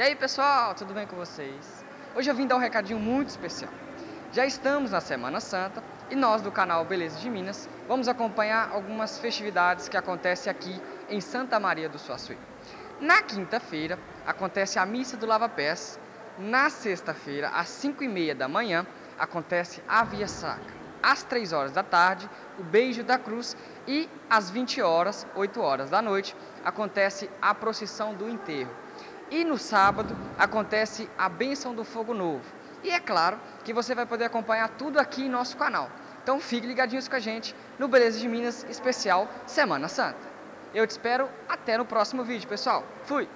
aí pessoal, tudo bem com vocês? Hoje eu vim dar um recadinho muito especial. Já estamos na Semana Santa e nós do canal Beleza de Minas vamos acompanhar algumas festividades que acontecem aqui em Santa Maria do Suaçuí. Na quinta-feira acontece a Missa do Lava Pés. Na sexta-feira, às 5 e meia da manhã, acontece a Via Sacra. Às 3 horas da tarde, o Beijo da Cruz e às 20 horas, 8 horas da noite, acontece a procissão do enterro. E no sábado acontece a Bênção do Fogo Novo. E é claro que você vai poder acompanhar tudo aqui em nosso canal. Então fique ligadinhos com a gente no Beleza de Minas especial Semana Santa. Eu te espero até no próximo vídeo, pessoal. Fui!